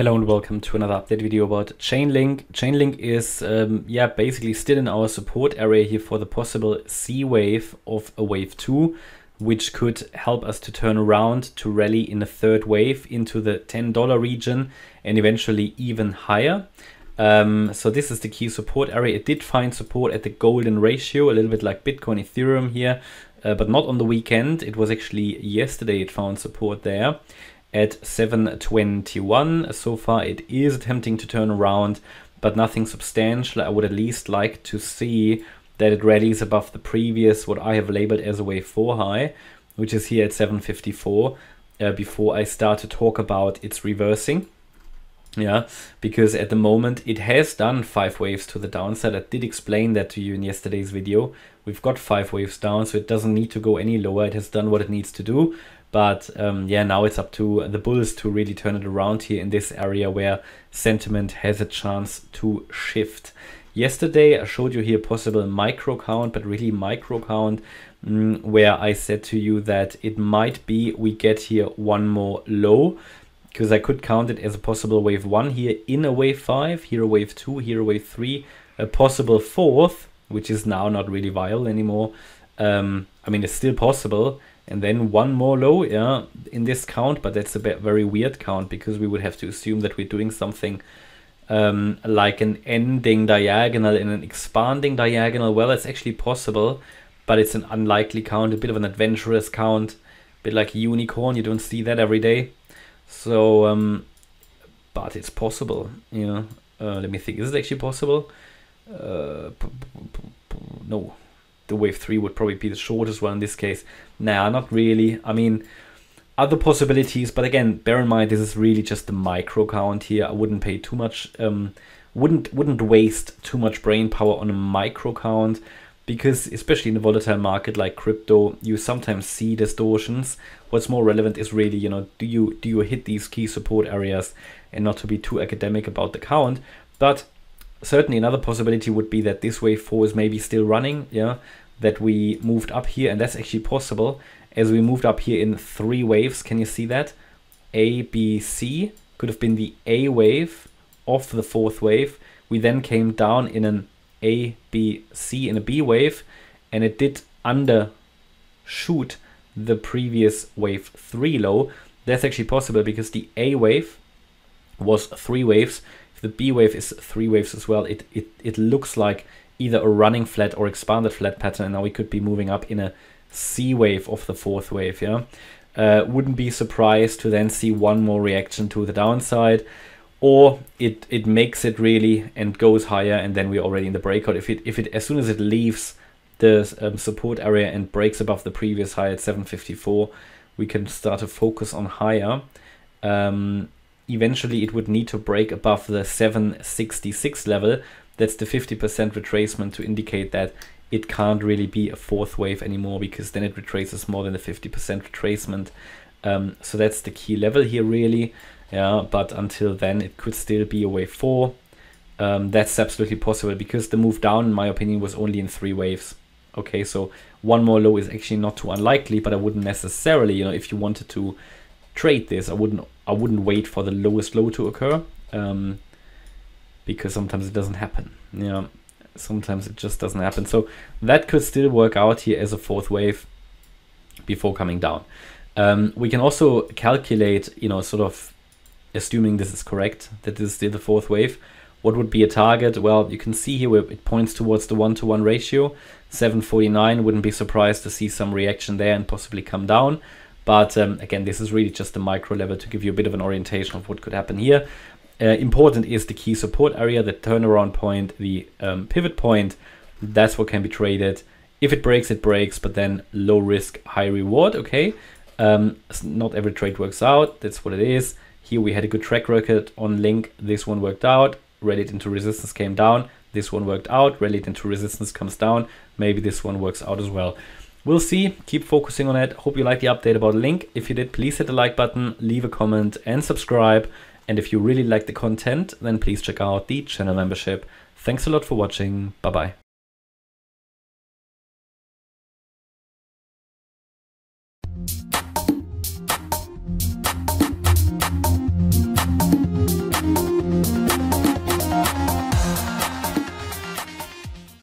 Hello and welcome to another update video about Chainlink. Chainlink is, um, yeah, basically still in our support area here for the possible C wave of a wave 2, which could help us to turn around to rally in a third wave into the $10 region and eventually even higher. Um, so this is the key support area. It did find support at the golden ratio, a little bit like Bitcoin, Ethereum here, uh, but not on the weekend. It was actually yesterday it found support there at 721. So far it is attempting to turn around, but nothing substantial. I would at least like to see that it rallies above the previous, what I have labeled as a wave 4 high, which is here at 754, uh, before I start to talk about its reversing. Yeah, because at the moment it has done five waves to the downside. I did explain that to you in yesterday's video. We've got five waves down, so it doesn't need to go any lower. It has done what it needs to do. But um, yeah, now it's up to the Bulls to really turn it around here in this area where sentiment has a chance to shift. Yesterday, I showed you here possible micro count, but really micro count, mm, where I said to you that it might be we get here one more low because I could count it as a possible wave 1 here in a wave 5, here a wave 2, here a wave 3, a possible fourth, which is now not really viable anymore. Um, I mean, it's still possible, and then one more low yeah in this count but that's a very weird count because we would have to assume that we're doing something um, like an ending diagonal and an expanding diagonal. Well it's actually possible but it's an unlikely count a bit of an adventurous count a bit like a unicorn. You don't see that every day. So um, but it's possible you know. Uh, let me think. Is it actually possible? Uh, no the wave 3 would probably be the shortest one in this case. Nah, not really. I mean, other possibilities, but again, bear in mind this is really just the micro count here. I wouldn't pay too much, um, wouldn't wouldn't waste too much brain power on a micro count because especially in a volatile market like crypto, you sometimes see distortions. What's more relevant is really, you know, do you do you hit these key support areas and not to be too academic about the count, but certainly another possibility would be that this wave 4 is maybe still running, yeah, that we moved up here, and that's actually possible, as we moved up here in three waves, can you see that? A, B, C could have been the A wave of the fourth wave. We then came down in an A, B, C in a B wave, and it did undershoot the previous wave 3 low. That's actually possible because the A wave was three waves the B wave is three waves as well, it, it, it looks like either a running flat or expanded flat pattern. And now we could be moving up in a C wave of the fourth wave, yeah. Uh, wouldn't be surprised to then see one more reaction to the downside or it it makes it really and goes higher and then we're already in the breakout if it if it as soon as it leaves the um, support area and breaks above the previous high at 754 we can start to focus on higher um, eventually it would need to break above the 766 level. That's the 50% retracement to indicate that it can't really be a fourth wave anymore because then it retraces more than the 50% retracement. Um, so that's the key level here really. Yeah, but until then it could still be a wave four. Um, that's absolutely possible because the move down, in my opinion, was only in three waves. Okay, so one more low is actually not too unlikely, but I wouldn't necessarily, you know, if you wanted to trade this, I wouldn't I wouldn't wait for the lowest low to occur um, because sometimes it doesn't happen. You know, sometimes it just doesn't happen. So that could still work out here as a fourth wave before coming down. Um, we can also calculate, you know, sort of assuming this is correct, that this is still the fourth wave. What would be a target? Well, you can see here where it points towards the one-to-one ratio. 749 wouldn't be surprised to see some reaction there and possibly come down. But um, again, this is really just a micro level to give you a bit of an orientation of what could happen here. Uh, important is the key support area, the turnaround point, the um, pivot point. That's what can be traded. If it breaks, it breaks, but then low risk, high reward. Okay. Um, not every trade works out. That's what it is. Here we had a good track record on Link. This one worked out. Rallied into resistance, came down. This one worked out. Rallied into resistance, comes down. Maybe this one works out as well. We'll see. Keep focusing on it. Hope you liked the update about Link. If you did, please hit the like button, leave a comment, and subscribe. And if you really like the content, then please check out the channel membership. Thanks a lot for watching. Bye bye.